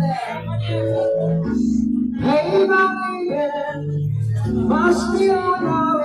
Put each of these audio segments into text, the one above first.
Hey, baby, must be on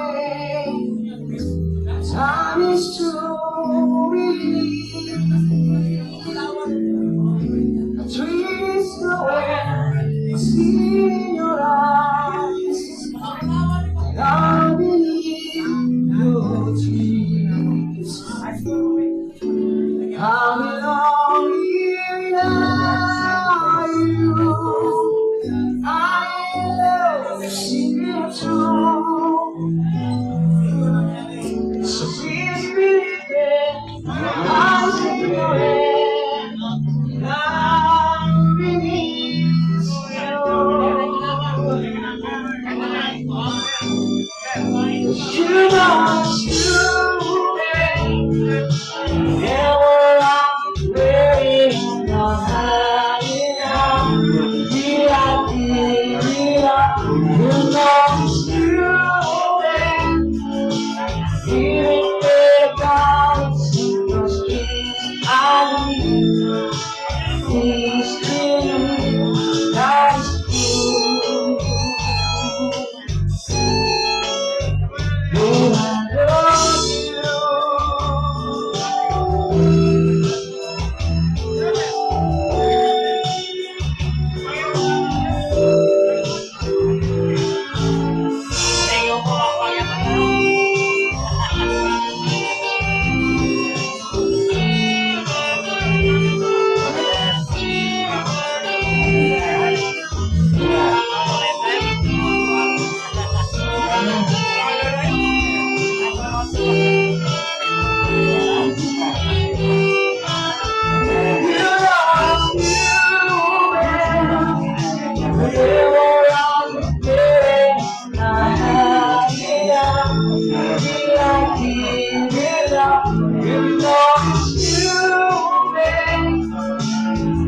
So please believe it. I'll. I'll you. You must do. Yeah.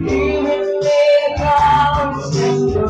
Even without your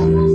Música